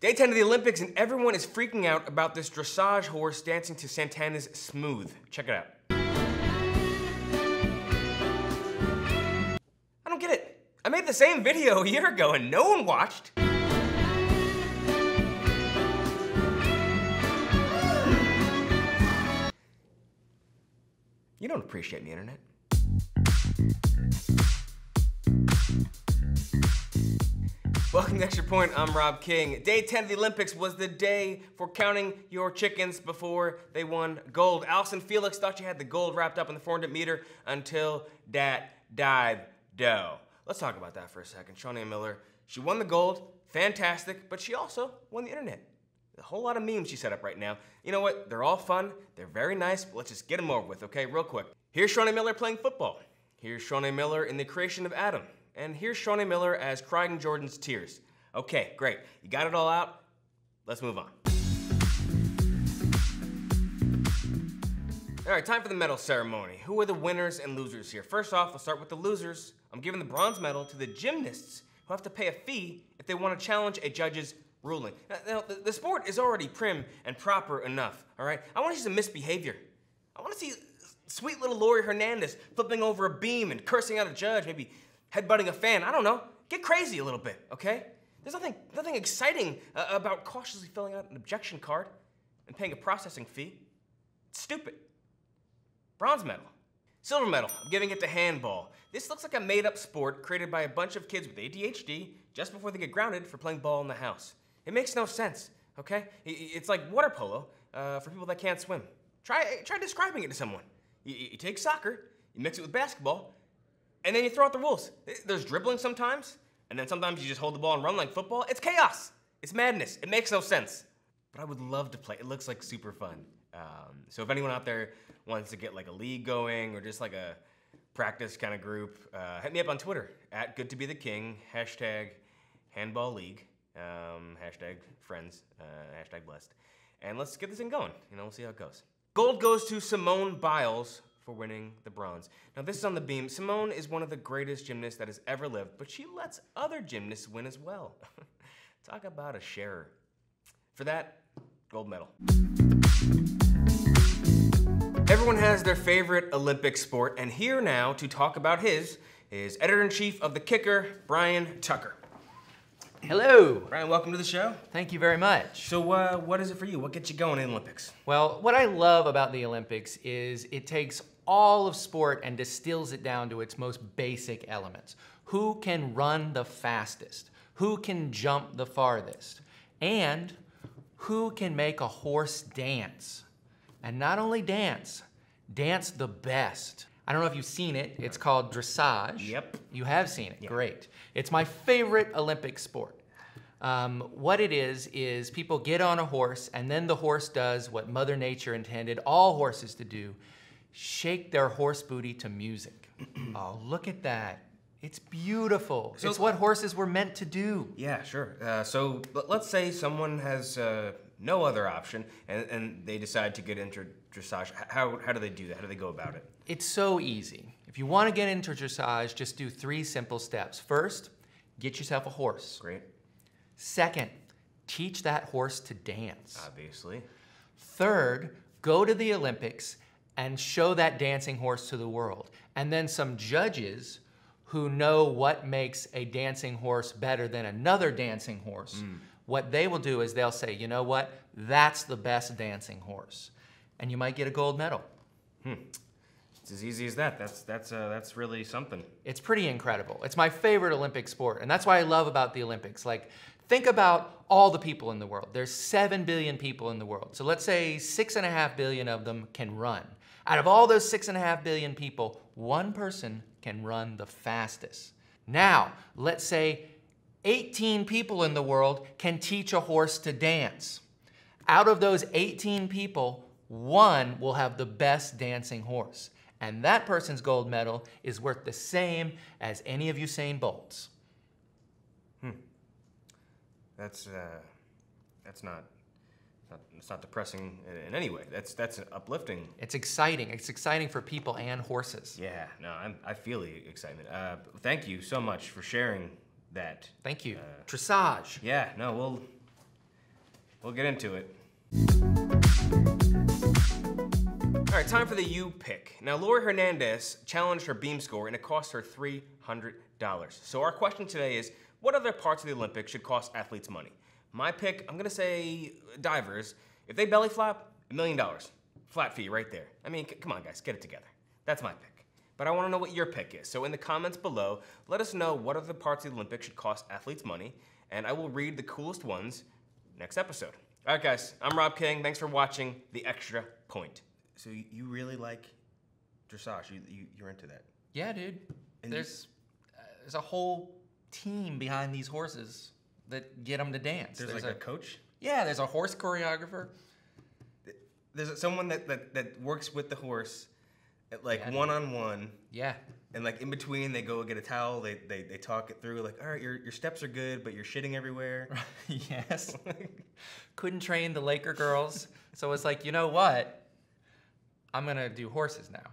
Day 10 of the Olympics, and everyone is freaking out about this dressage horse dancing to Santana's Smooth. Check it out. I don't get it. I made the same video a year ago and no one watched. You don't appreciate the internet. Extra Point, I'm Rob King. Day 10 of the Olympics was the day for counting your chickens before they won gold. Allyson Felix thought she had the gold wrapped up in the 400 meter until that dive dough. Let's talk about that for a second. Shaunae Miller, she won the gold, fantastic, but she also won the internet. A whole lot of memes she set up right now. You know what? They're all fun, they're very nice, but let's just get them over with, okay? Real quick. Here's Shaunae Miller playing football. Here's Shaunae Miller in the creation of Adam. And here's Shaunae Miller as crying Jordan's tears. Okay, great. You got it all out. Let's move on. All right, time for the medal ceremony. Who are the winners and losers here? First off, let's start with the losers. I'm giving the bronze medal to the gymnasts who have to pay a fee if they want to challenge a judge's ruling. Now, the, sport is already prim and proper enough, all right? I want to see some misbehavior. I want to see sweet little Laurie Hernandez flipping over a beam and cursing out a judge, maybe headbutting a fan. I don't know. Get crazy a little bit, okay? There's nothing, nothing exciting uh, about cautiously filling out an objection card and paying a processing fee. It's stupid. Bronze medal. Silver medal, I'm giving it to handball. This looks like a made up sport created by a bunch of kids with ADHD just before they get grounded for playing ball in the house. It makes no sense, okay? It's like water polo uh, for people that can't swim. Try, try describing it to someone. You, you take soccer, you mix it with basketball, and then you throw out the rules. There's dribbling sometimes, and then sometimes you just hold the ball and run like football. It's chaos. It's madness. It makes no sense. But I would love to play. It looks like super fun. Um, so if anyone out there wants to get like a league going or just like a practice kind of group, uh, hit me up on Twitter at Good to Be the King hashtag Handball League um, hashtag friends uh, hashtag blessed, and let's get this thing going. You know, we'll see how it goes. Gold goes to Simone Biles for winning the bronze. Now this is on the beam. Simone is one of the greatest gymnasts that has ever lived, but she lets other gymnasts win as well. Talk about a sharer. For that, gold medal. Everyone has their favorite Olympic sport, and here now to talk about his is editor-in-chief of The Kicker, Brian Tucker. Hello. Brian, welcome to the show. Thank you very much. So, uh, what is it for you? What gets you going in Olympics? Well, what I love about the Olympics is it takes all of sport and distills it down to its most basic elements. Who can run the fastest? Who can jump the farthest? And who can make a horse dance? And not only dance, dance the best. I don't know if you've seen it. It's called dressage. Yep. You have seen it. Yep. Great. It's my favorite Olympic sport. Um, what it is, is people get on a horse and then the horse does what Mother Nature intended all horses to do shake their horse booty to music. oh, look at that. It's beautiful. So, it's what horses were meant to do. Yeah, sure. Uh, so let's say someone has uh, no other option and, and they decide to get into dressage. How, how do they do that? How do they go about it? It's so easy. If you want to get into dressage, just do three simple steps. First, get yourself a horse. Great. Second, teach that horse to dance. Obviously. Third, go to the Olympics and show that dancing horse to the world. And then some judges who know what makes a dancing horse better than another dancing horse, mm. what they will do is they'll say, you know what, that's the best dancing horse. And you might get a gold medal. Hmm. It's as easy as that. That's, that's, uh, that's really something. It's pretty incredible. It's my favorite Olympic sport. And that's what I love about the Olympics. Like, think about all the people in the world. There's 7 billion people in the world. So let's say 6.5 billion of them can run. Out of all those six and a half billion people, one person can run the fastest. Now, let's say 18 people in the world can teach a horse to dance. Out of those 18 people, one will have the best dancing horse. And that person's gold medal is worth the same as any of Usain Bolt's. Hmm. That's, uh, that's not not, it's not depressing in any way. That's that's uplifting. It's exciting. It's exciting for people and horses. Yeah, no, I'm, I feel the excitement. Uh, thank you so much for sharing that. Thank you. Uh, Dressage. Yeah, no, we'll We'll get into it. All right, time for the U pick. Now, Laurie Hernandez challenged her beam score and it cost her $300. So, our question today is what other parts of the Olympics should cost athletes money? My pick, I'm gonna say divers. If they belly flop, a million dollars. Flat fee right there. I mean, c- come on, guys, get it together. That's my pick. But I wanna know what your pick is. So, in the comments below, let us know what other parts of the Olympics should cost athletes money, and I will read the coolest ones next episode. All right, guys, I'm Rob King. Thanks for watching The Extra Point. So, you- you really like dressage? You, you, you're into that? Yeah, dude. And there's uh, there's a whole team behind these horses that get them to dance. There's, like a, coach? yeah, there's a horse choreographer. There's someone that, that, that works with the horse, like Yeah. one on one, Yeah. and like in between they go get a towel. They, they, they talk it through. Like, all right, your, your steps are good, but you're shitting everywhere. yes. Couldn't train the Laker girls, so it's like, you know what? I'm gonna do horses now.